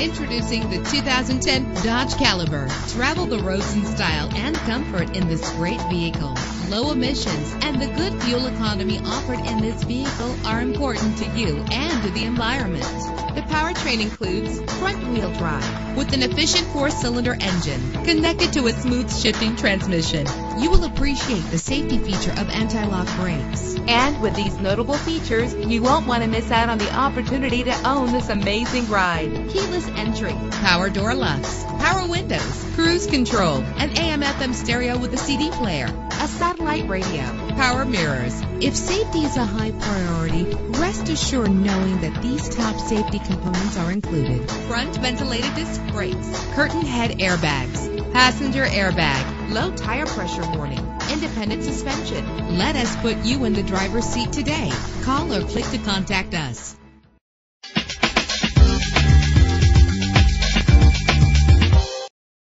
Introducing the 2010 Dodge Caliber. Travel the roads in style and comfort in this great vehicle. Low emissions and the good fuel economy offered in this vehicle are important to you and to the environment. The powertrain includes front-wheel drive with an efficient four-cylinder engine connected to a smooth shifting transmission. You will appreciate the safety feature of anti-lock brakes. And with these notable features, you won't want to miss out on the opportunity to own this amazing ride. Keyless entry, power door locks, power windows, cruise control, an AM FM stereo with a CD player, a satellite radio, power mirrors. If safety is a high priority, rest assured knowing that these top safety components are included. Front ventilated disc brakes, curtain head airbags, passenger airbag, low tire pressure warning, independent suspension. Let us put you in the driver's seat today. Call or click to contact us.